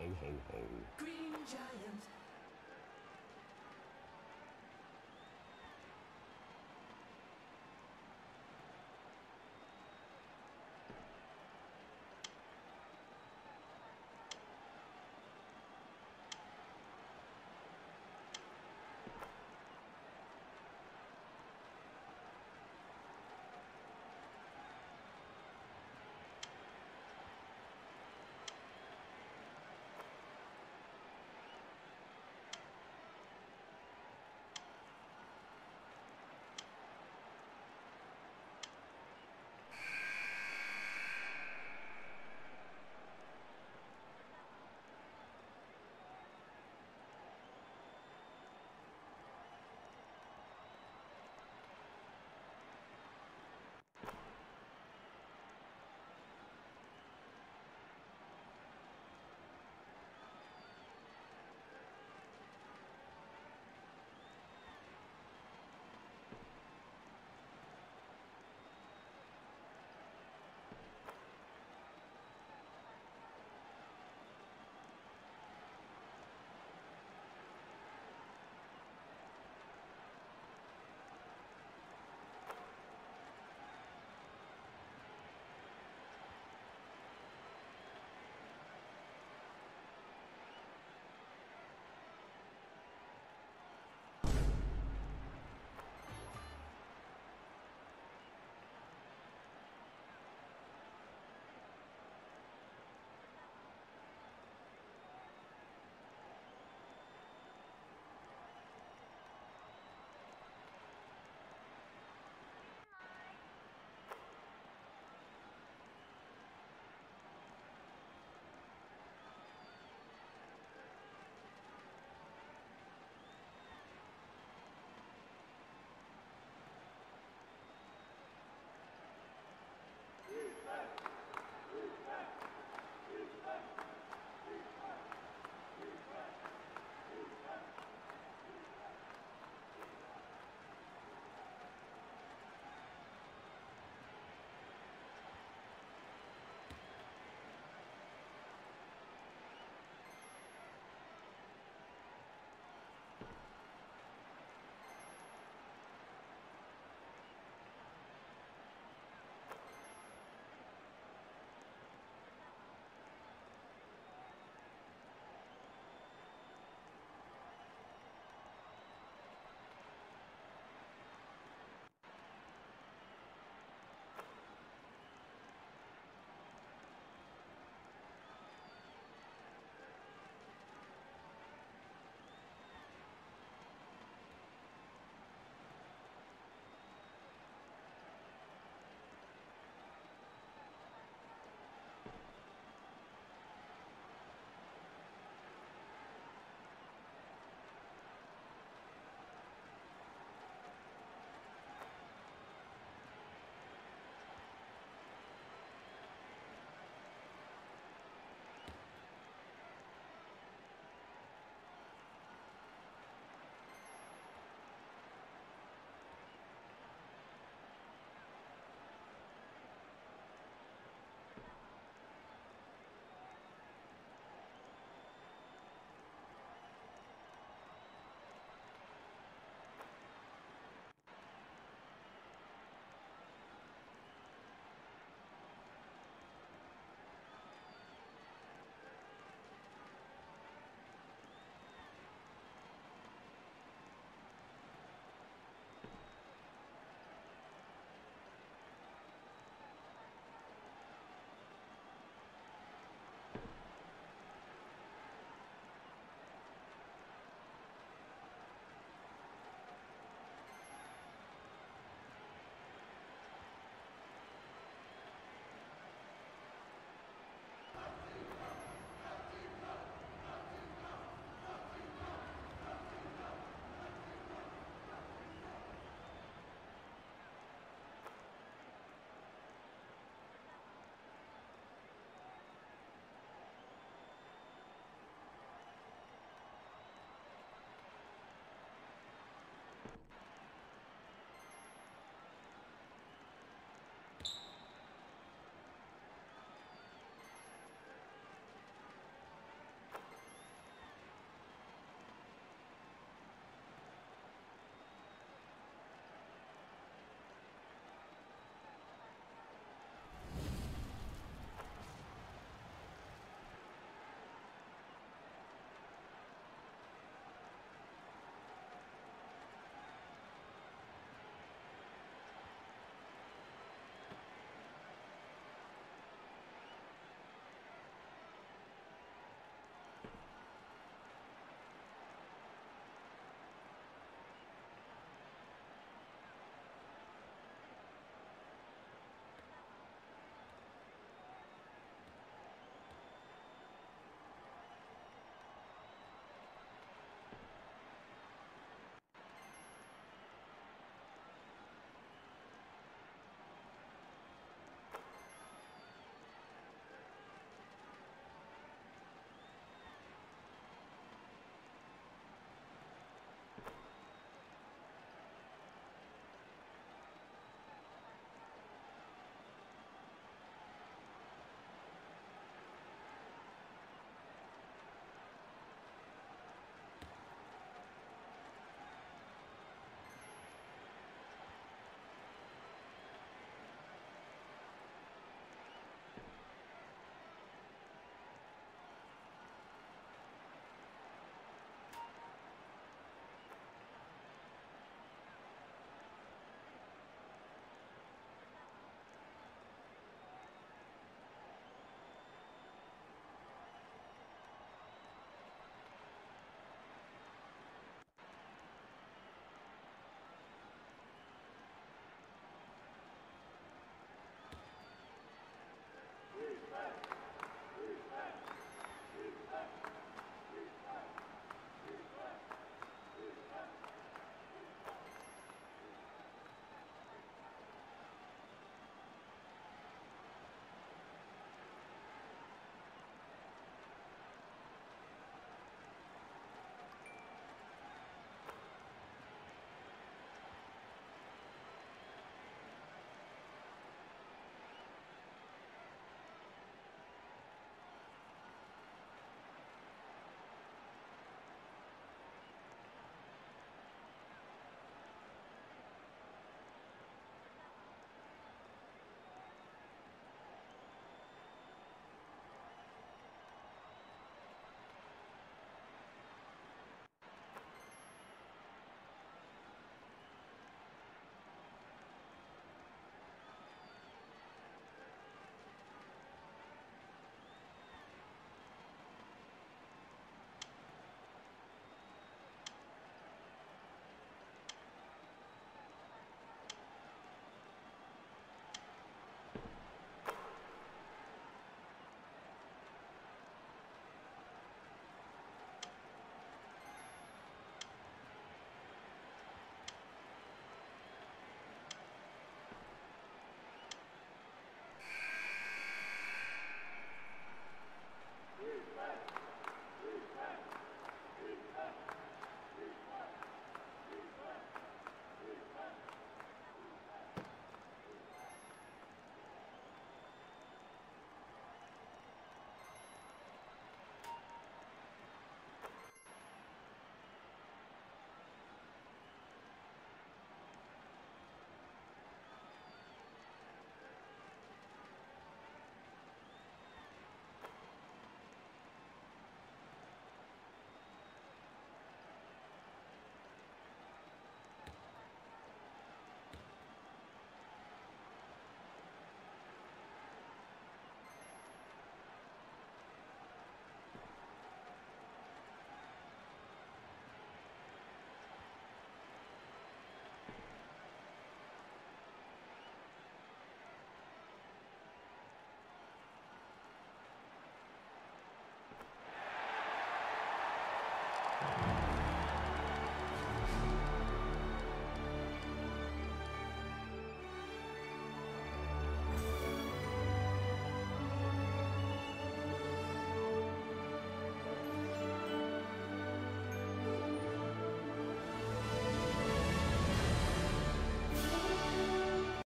ho, ho. Green Giant.